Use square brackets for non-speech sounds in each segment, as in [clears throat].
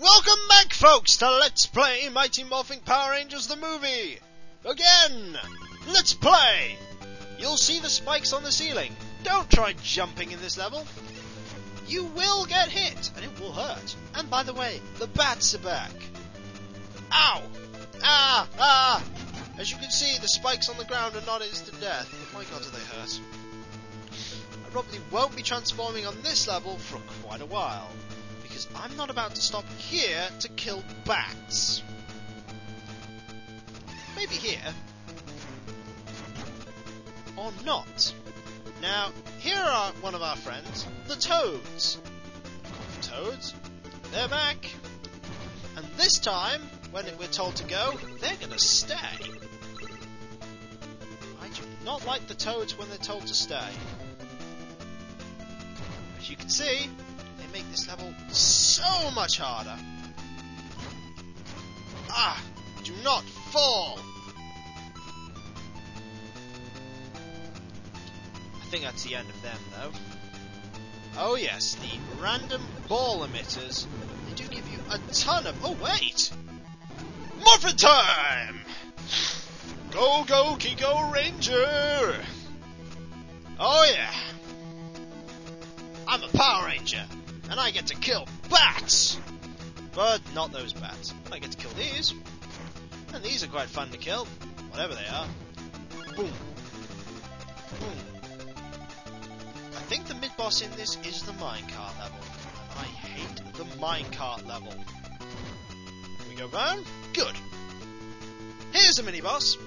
Welcome back, folks, to Let's Play Mighty Morphin Power Rangers the movie! Again! Let's play! You'll see the spikes on the ceiling. Don't try jumping in this level. You will get hit, and it will hurt. And by the way, the bats are back. Ow! Ah! Ah! As you can see, the spikes on the ground are not instant death. Oh my god, do they hurt. I probably won't be transforming on this level for quite a while because I'm not about to stop here to kill bats. Maybe here. Or not. Now, here are one of our friends, the Toads. Toads, they're back. And this time, when we're told to go, they're going to stay. I do not like the Toads when they're told to stay. As you can see, make this level so much harder. Ah! Do not fall! I think that's the end of them, though. Oh yes, the random ball emitters. They do give you a ton of... Oh, wait! Morphin time! Go, go, Kiko Ranger! I get to kill bats! But not those bats. I get to kill these. And these are quite fun to kill, whatever they are. Boom. Boom. I think the mid-boss in this is the minecart level. I hate the minecart level. We go round? Good. Here's a mini-boss.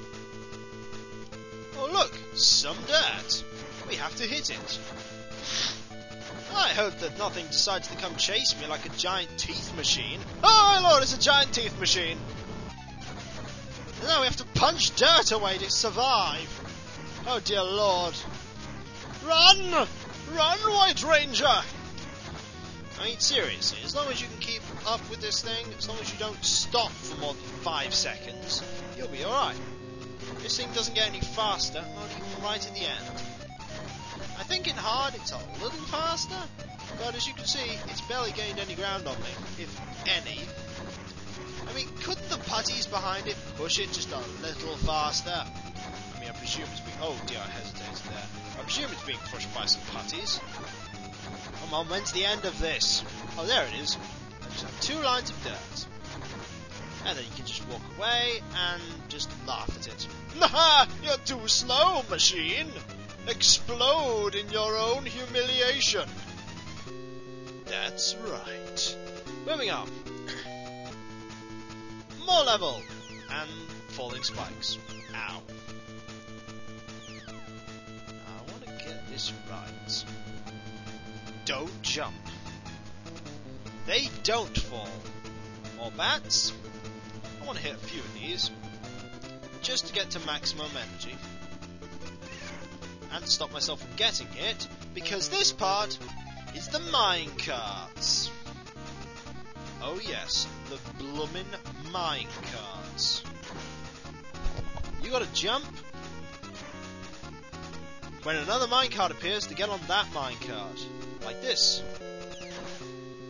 Oh look, some dirt. We have to hit it. I hope that nothing decides to come chase me like a giant teeth machine. Oh my lord, it's a giant teeth machine! Now we have to punch dirt away to survive. Oh dear lord. Run! Run, White Ranger! I mean, seriously, as long as you can keep up with this thing, as long as you don't stop for more than five seconds, you'll be alright. This thing doesn't get any faster, not even right at the end. I think in hard it's a little faster, but as you can see, it's barely gained any ground on me, if any. I mean, could the putties behind it push it just a little faster? I mean, I presume it's being... Oh dear, I hesitated there. I presume it's being pushed by some putties. Come on, when's the end of this? Oh, there it is. I just have two lines of dirt. And then you can just walk away and just laugh at it. Nah, [laughs] you're too slow, machine! Explode in your own humiliation. That's right. Moving on. [clears throat] More level. And falling spikes. Ow. I want to get this right. Don't jump. They don't fall. More bats. I want to hit a few of these. Just to get to maximum energy and stop myself from getting it because this part is the minecarts. Oh yes, the bloomin' minecarts. You gotta jump when another minecart appears to get on that minecart. Like this.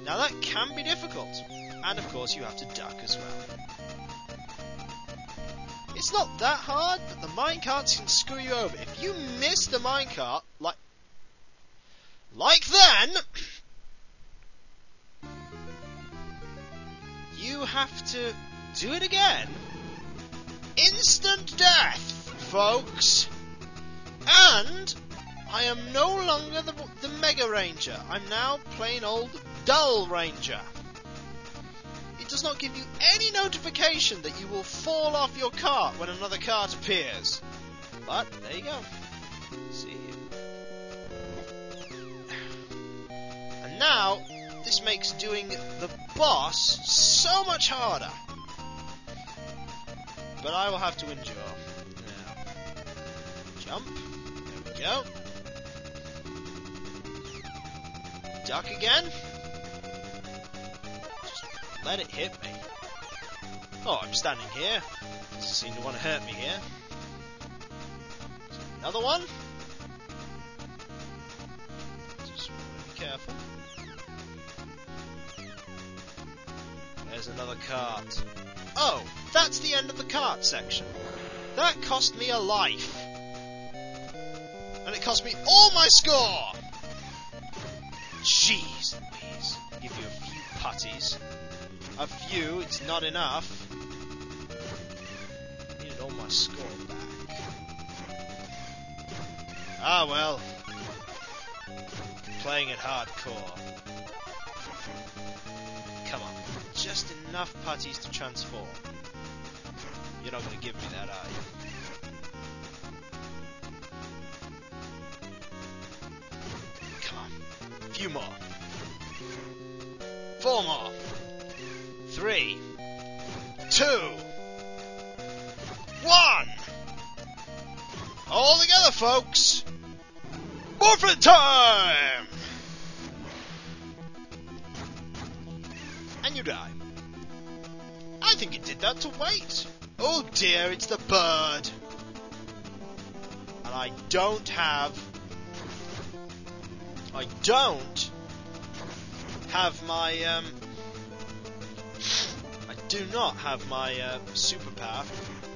Now that can be difficult. And of course you have to duck as well. It's not that hard, but the minecarts can screw you over. If you miss the minecart, like, like then, you have to do it again. Instant death, folks. And I am no longer the, the Mega Ranger. I'm now plain old Dull Ranger does not give you any notification that you will fall off your cart when another cart appears. But there you go. See And now, this makes doing the boss so much harder. But I will have to endure. Now, jump. There we go. Duck again. Let it hit me. Oh, I'm standing here. Doesn't seem to want to hurt me here. Another one. Just be careful. there's another cart. Oh, that's the end of the cart section. That cost me a life. And it cost me all my score! Jeez Louise. Give you a few putties. A few, it's not enough. Needed all my score back. Ah well. Playing it hardcore. Come on. Just enough putties to transform. You're not going to give me that, are you? Come on. A few more. Four more. Three. Two. One. All together, folks. Morphin time! And you die. I think it did that to wait. Oh dear, it's the bird. And I don't have. I don't have my. Um, do not have my uh, superpower.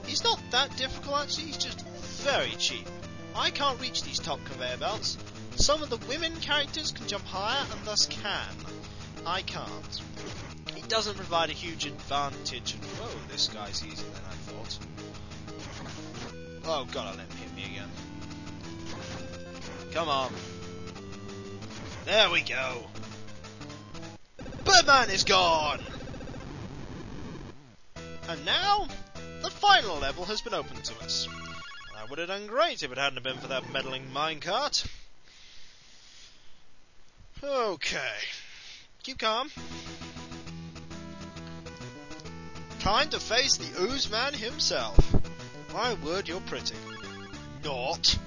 He's not that difficult actually, he's just very cheap. I can't reach these top conveyor belts. Some of the women characters can jump higher and thus can. I can't. It doesn't provide a huge advantage. And, whoa, this guy's easier than I thought. Oh god, I let him hit me again. Come on. There we go. Birdman is gone! And now, the final level has been opened to us. I would have done great if it hadn't been for that meddling minecart. Okay. Keep calm. Time to face the Ooze Man himself. My word, you're pretty. Not.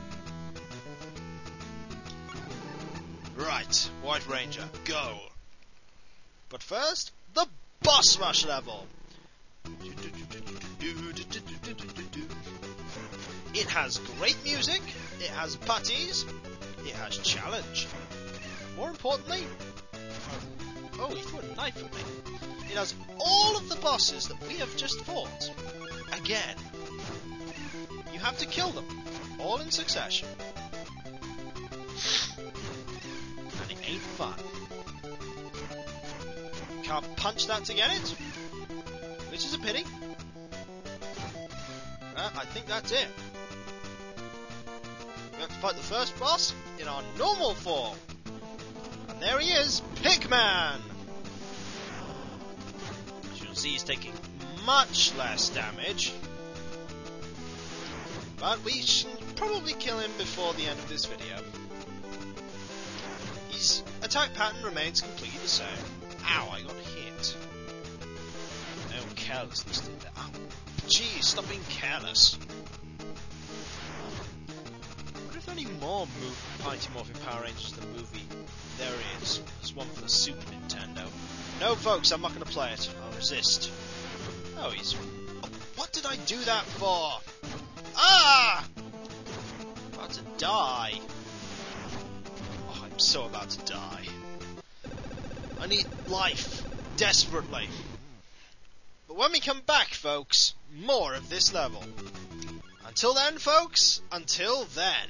Right, White Ranger, go. But first, the Boss Rush level. It has great music, it has putties, it has challenge. More importantly, oh, he threw a knife at me. It has all of the bosses that we have just fought. Again. You have to kill them, all in succession. And it ain't fun. Can't punch that to get it, which is a pity. I think that's it. We have to fight the first boss in our normal form. And there he is, Pickman! As you can see, he's taking much less damage. But we should probably kill him before the end of this video. His attack pattern remains completely the same. Ow, I got hit. Carelessness did that. Geez, stop being careless. What if there any more move Mighty Morphin Power Rangers the movie? There is. There's one for the Super Nintendo. No, folks, I'm not going to play it. I'll resist. Oh, he's. What did I do that for? Ah! About to die. Oh, I'm so about to die. I need life. Desperately. But when we come back, folks, more of this level. Until then, folks, until then.